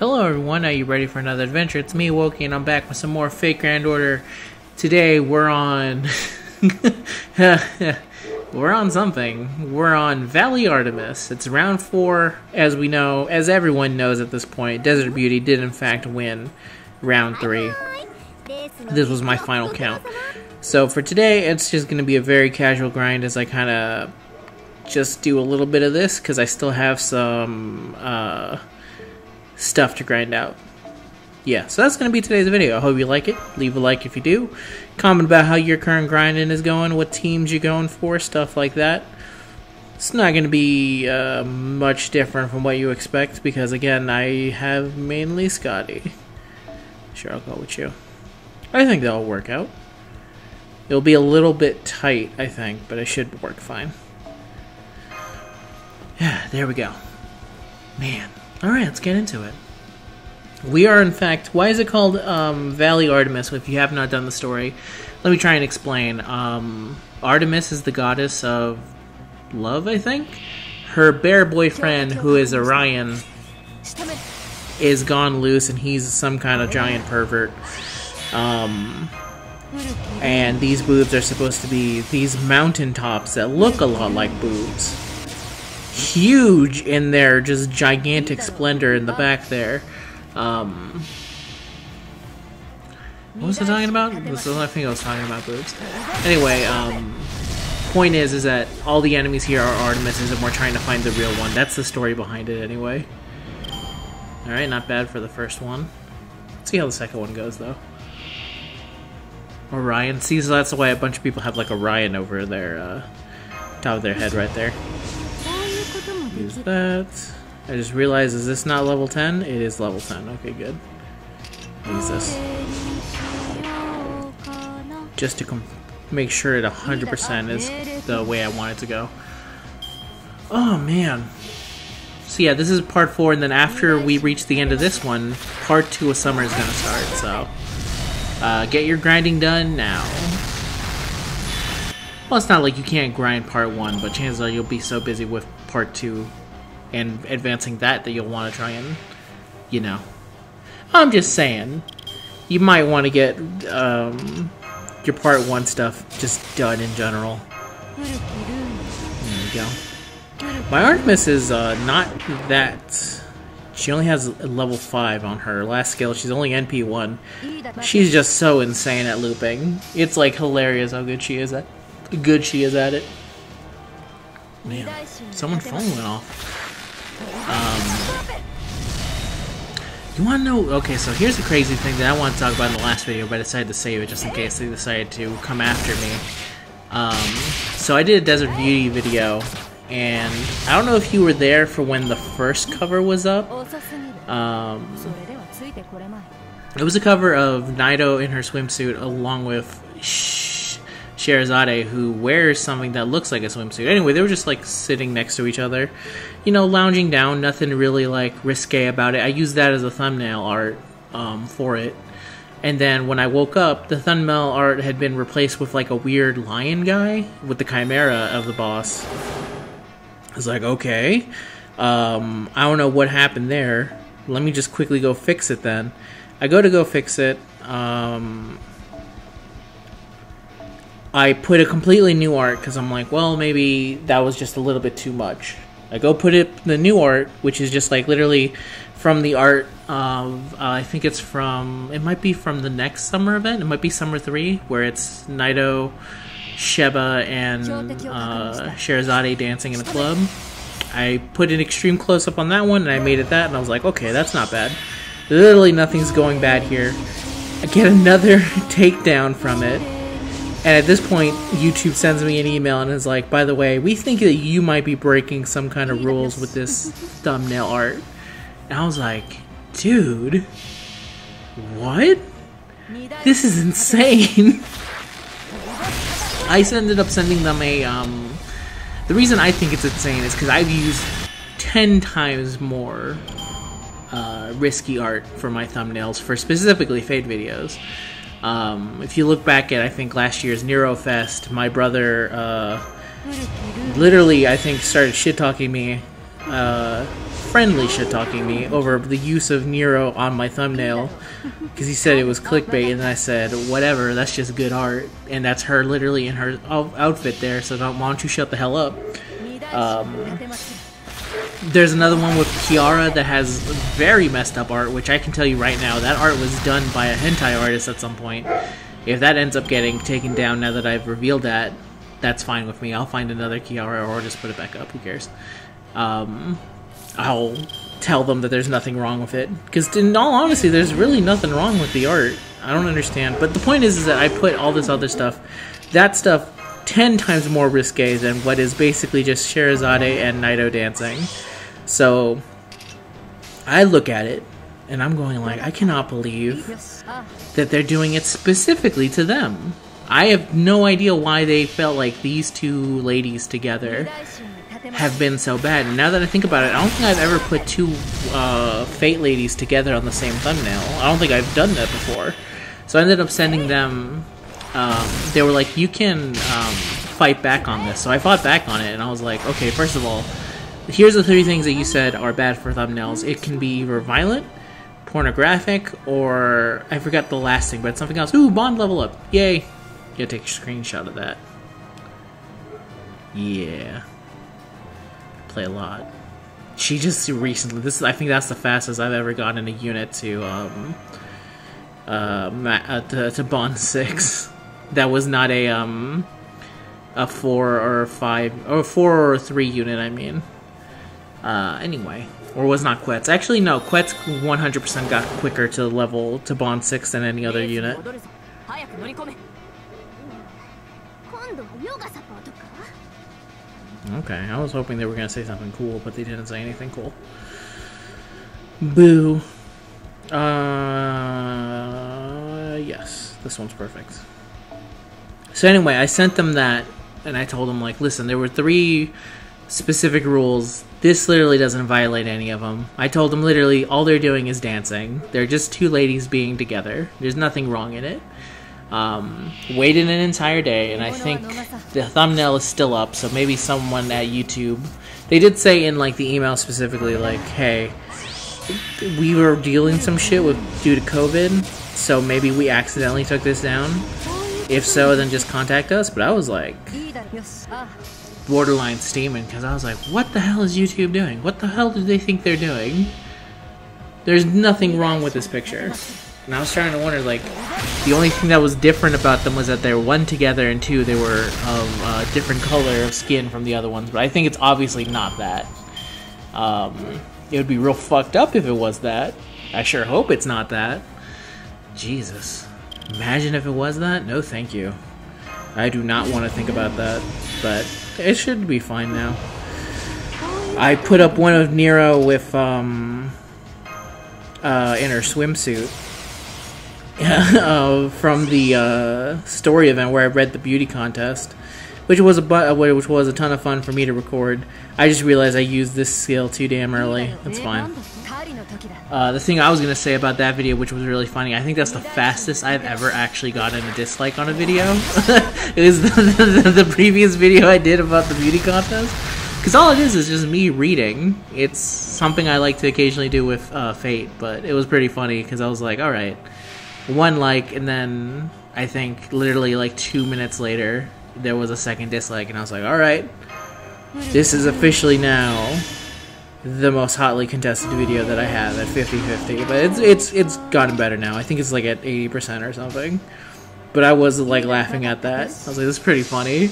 Hello everyone, are you ready for another adventure? It's me, Wokey, and I'm back with some more Fate Grand Order. Today we're on... we're on something. We're on Valley Artemis. It's round four, as we know, as everyone knows at this point. Desert Beauty did in fact win round three. This was my final count. So for today, it's just going to be a very casual grind as I kind of just do a little bit of this because I still have some... Uh, stuff to grind out. Yeah, so that's going to be today's video. I hope you like it. Leave a like if you do. Comment about how your current grinding is going, what teams you're going for, stuff like that. It's not going to be uh, much different from what you expect because, again, I have mainly Skadi. Sure, I'll go with you. I think that'll work out. It'll be a little bit tight, I think, but it should work fine. Yeah, there we go. Man, Alright, let's get into it. We are, in fact, why is it called um, Valley Artemis if you have not done the story? Let me try and explain. Um, Artemis is the goddess of love, I think? Her bear boyfriend, who is Orion, is gone loose and he's some kind of giant pervert. Um, and these boobs are supposed to be these mountaintops that look a lot like boobs huge in their just gigantic splendor in the back there. Um, what was I talking about? This is I think I was talking about boobs. Anyway, um, point is, is that all the enemies here are Artemis, and we're trying to find the real one. That's the story behind it, anyway. All right, not bad for the first one. Let's see how the second one goes, though. Orion. See, so that's why a bunch of people have like Orion over their uh, top of their head right there. Use that. I just realized, is this not level 10? It is level 10. Okay, good. Use this. Just to make sure it 100% is the way I want it to go. Oh, man. So yeah, this is part 4, and then after we reach the end of this one, part 2 of summer is going to start, so... Uh, get your grinding done now. Well, it's not like you can't grind part 1, but chances are you'll be so busy with part 2 and advancing that that you'll want to try and, you know. I'm just saying, you might want to get um, your part 1 stuff just done in general. There you go. My Artemis is uh, not that... She only has level 5 on her last skill. She's only NP1. She's just so insane at looping. It's like hilarious how good she is at good she is at it. Man, someone's phone went off. Um, you want to know? Okay, so here's the crazy thing that I want to talk about in the last video, but I decided to save it just in case they decided to come after me. Um, so I did a Desert Beauty video, and I don't know if you were there for when the first cover was up. Um, it was a cover of Nito in her swimsuit along with Scheherazade, who wears something that looks like a swimsuit. Anyway, they were just like sitting next to each other, you know, lounging down. Nothing really like risque about it. I used that as a thumbnail art um, for it. And then when I woke up, the thumbnail art had been replaced with like a weird lion guy with the chimera of the boss. I was like, okay, um, I don't know what happened there. Let me just quickly go fix it then. I go to go fix it. Um, I put a completely new art because I'm like, well, maybe that was just a little bit too much. I go put it the new art, which is just like literally from the art of uh, I think it's from it might be from the next summer event. It might be summer three where it's Nito, Sheba, and uh, dancing in a club. I put an extreme close up on that one, and I made it that, and I was like, okay, that's not bad. Literally nothing's going bad here. I get another takedown from it and at this point, YouTube sends me an email and is like, by the way, we think that you might be breaking some kind of rules with this thumbnail art. And I was like, dude, what? This is insane. I ended up sending them a, um, the reason I think it's insane is because I've used 10 times more uh, risky art for my thumbnails for specifically Fate videos. Um, if you look back at, I think last year's Nero Fest, my brother uh, literally, I think, started shit talking me uh, friendly shit talking me over the use of Nero on my thumbnail because he said it was clickbait, and I said whatever, that's just good art, and that's her literally in her outfit there. So don't, why don't you shut the hell up? Um, there's another one with Kiara that has very messed up art, which I can tell you right now, that art was done by a hentai artist at some point. If that ends up getting taken down now that I've revealed that, that's fine with me. I'll find another Kiara or just put it back up. Who cares? Um, I'll tell them that there's nothing wrong with it. Because in all honesty, there's really nothing wrong with the art. I don't understand. But the point is, is that I put all this other stuff, that stuff, ten times more risque than what is basically just Scheherazade and Nito dancing. So I look at it and I'm going like, I cannot believe that they're doing it specifically to them. I have no idea why they felt like these two ladies together have been so bad. And now that I think about it, I don't think I've ever put two uh, Fate ladies together on the same thumbnail. I don't think I've done that before. So I ended up sending them. Um, they were like, "You can um, fight back on this." So I fought back on it, and I was like, "Okay, first of all, here's the three things that you said are bad for thumbnails. It can be either violent, pornographic, or I forgot the last thing, but something else. Ooh, bond level up! Yay! You gotta take a screenshot of that. Yeah play a lot. She just recently this I think that's the fastest I've ever gotten a unit to um uh, uh to, to bond six. That was not a um a four or five or four or three unit. I mean. Uh, anyway, or was not Quetz. Actually, no, Quetz 100% got quicker to level to bond six than any other unit. Okay, I was hoping they were going to say something cool, but they didn't say anything cool. Boo. Uh, yes, this one's perfect. So anyway, I sent them that, and I told them, like, listen, there were three specific rules. This literally doesn't violate any of them. I told them literally all they're doing is dancing. They're just two ladies being together. There's nothing wrong in it. Um, waited an entire day, and I think the thumbnail is still up. So maybe someone at YouTube, they did say in like the email specifically, like, "Hey, we were dealing some shit with due to COVID, so maybe we accidentally took this down. If so, then just contact us." But I was like, borderline steaming because I was like, "What the hell is YouTube doing? What the hell do they think they're doing?" There's nothing wrong with this picture. And I was trying to wonder, like, the only thing that was different about them was that they were one together, and two, they were of a different color of skin from the other ones. But I think it's obviously not that. Um, it would be real fucked up if it was that. I sure hope it's not that. Jesus. Imagine if it was that? No, thank you. I do not want to think about that, but it should be fine now. I put up one of Nero with, um, uh, in her swimsuit uh, from the uh, story event where I read the beauty contest, which was a uh, which was a ton of fun for me to record. I just realized I used this skill too damn early. That's fine. Uh, the thing I was gonna say about that video, which was really funny, I think that's the fastest I've ever actually gotten a dislike on a video. it was the, the, the previous video I did about the beauty contest. Because all it is is just me reading. It's something I like to occasionally do with uh, Fate, but it was pretty funny because I was like, all right, one like, and then I think literally like two minutes later, there was a second dislike, and I was like, all right, this is officially now the most hotly contested video that I have at 50-50. But it's it's it's gotten better now. I think it's like at 80% or something. But I was like laughing at that. I was like, this is pretty funny.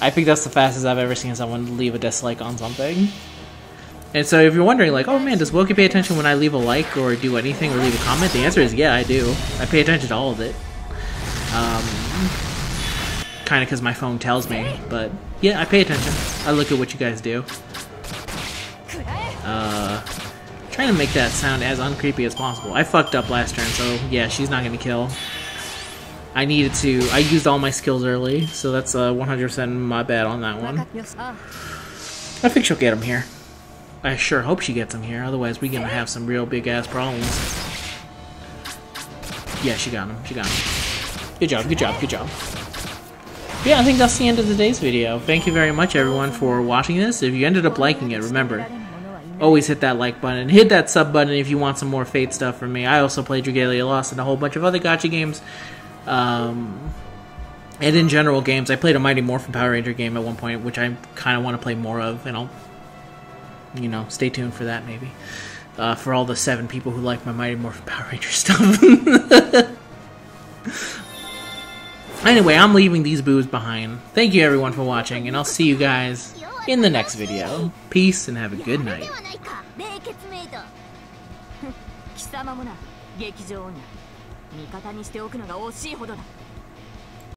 I think that's the fastest I've ever seen someone leave a dislike on something. And so if you're wondering, like, oh man, does Wokey pay attention when I leave a like or do anything or leave a comment? The answer is yeah, I do. I pay attention to all of it. Um, kind of because my phone tells me, but yeah, I pay attention. I look at what you guys do. Uh, trying to make that sound as uncreepy as possible. I fucked up last turn, so yeah, she's not gonna kill. I needed to. I used all my skills early, so that's uh, 100% my bad on that one. I think she'll get him here. I sure hope she gets him here, otherwise we're gonna have some real big-ass problems. Yeah, she got him. She got him. Good job, good job, good job. Yeah, I think that's the end of today's video. Thank you very much, everyone, for watching this. If you ended up liking it, remember, always hit that like button. Hit that sub button if you want some more Fate stuff from me. I also play Dragalia Lost and a whole bunch of other gacha games. Um, and in general games, I played a Mighty Morphin Power Ranger game at one point, which I kind of want to play more of, and I'll, you know, stay tuned for that maybe. Uh, for all the seven people who like my Mighty Morphin Power Ranger stuff. anyway, I'm leaving these boos behind. Thank you everyone for watching, and I'll see you guys in the next video. Peace and have a good night. ではないか冷血メイド貴様もな劇場女味方にしておくのが惜しいほどだ